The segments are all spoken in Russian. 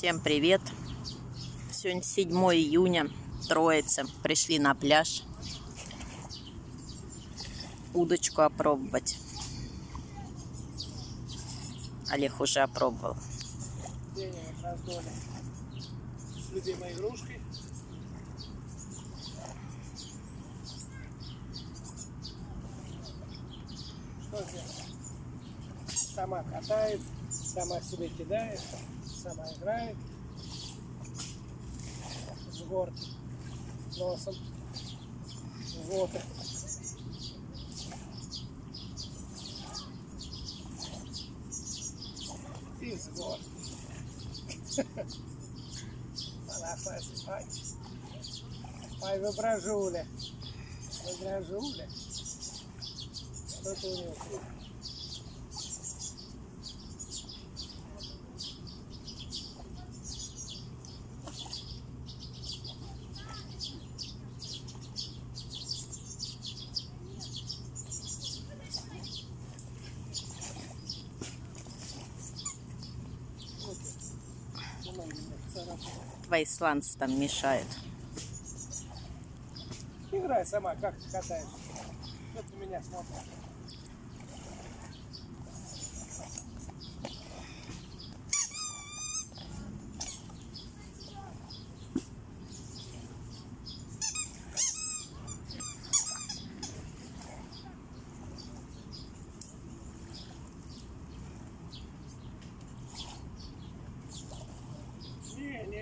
Всем привет! Сегодня 7 июня, Троица. Пришли на пляж удочку опробовать. Олег уже опробовал. Сама катает, сама себе кидает, сама играет. С горки носом. Вот. И с горки. Она спать. Ай, воображуля. Воображуля. Что-то у него. Два исландца там мешают. Играй сама, как ты катаешь. Что ты меня смотришь?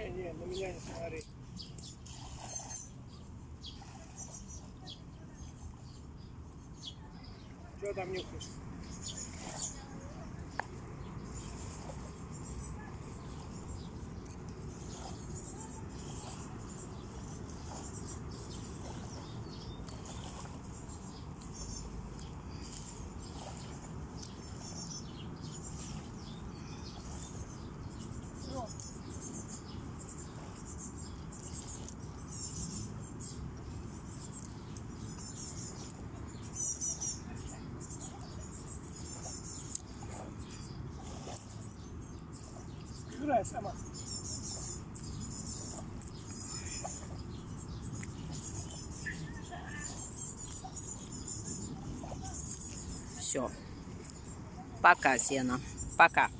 Не, не, на меня не смотри. Что там нюхаешь? Играй сама. Все. Пока, Сена. Пока.